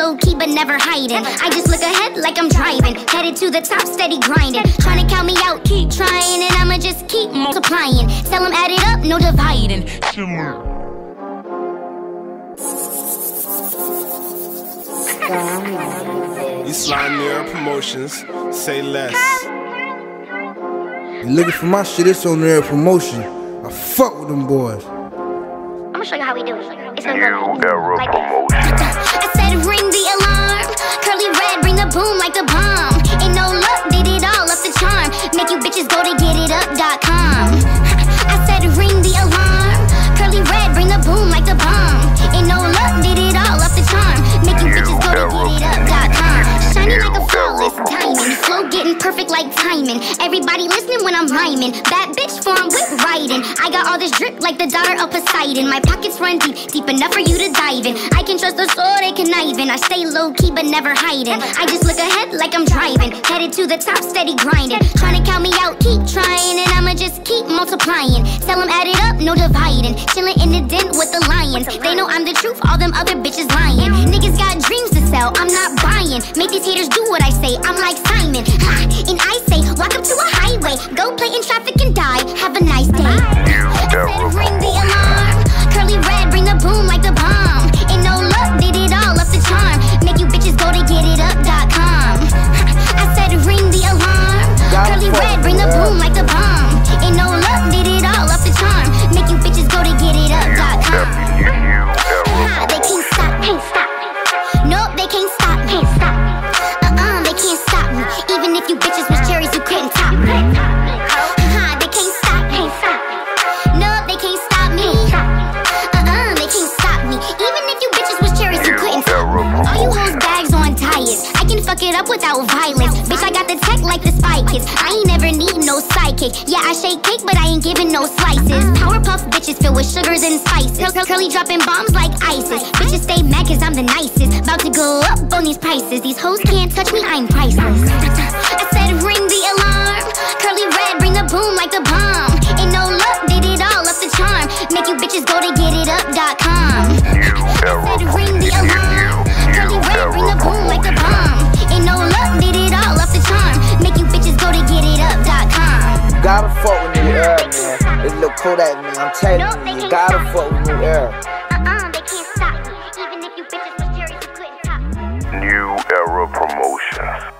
low key but never hiding. I just look ahead like I'm driving, headed to the top, steady grinding. Trying to count me out, keep trying, and I'ma just keep multiplying. Tell them add it up, no dividing. You slime near promotions, say less. You looking for my shit, it's on their promotion. I fuck with them boys. I'm gonna show you how we do it. It's gonna go like this. Like timing. Everybody listening when I'm rhyming. Bad bitch form with writing. I got all this drip like the daughter of Poseidon. My pockets run deep, deep enough for you to dive in. I can trust the soul they conniving. I stay low key but never hiding. I just look ahead like I'm driving, headed to the top, steady grinding. Trying to count me out, keep trying, and I'ma just keep multiplying. Tell them add it up, no dividing. Chilling in the den with the lions. They know I'm the truth, all them other bitches lying. Niggas got dreams to sell, I'm not buying. Make these haters do what I say, I'm like Simon. Ha, and I say, walk up to a highway, go play in traffic and die. Have a nice day. I can fuck it up without violence. Bitch, I got the tech like the spy kids. I ain't never need no sidekick. Yeah, I shake cake, but I ain't giving no slices. Uh-huh. Powerpuff bitches filled with sugars and spices. Curl, curl, curly dropping bombs like ISIS. Bitches stay mad cause I'm the nicest. About to go up on these prices. These hoes can't touch me, I'm priceless. Look, Kodak, man, I'm telling you, you gotta fuck with New Era. Uh-uh, they can't stop me, even if you bitches were serious, couldn't New Era Promotions.